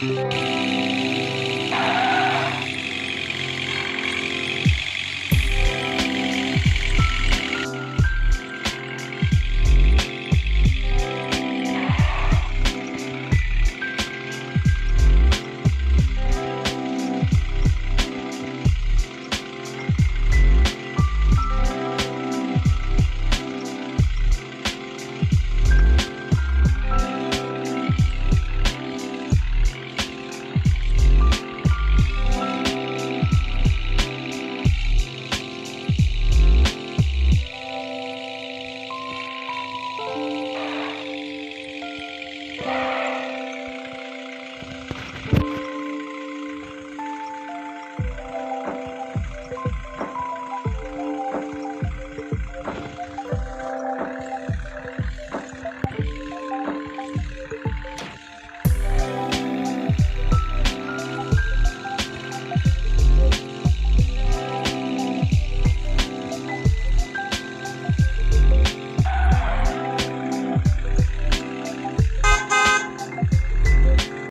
Música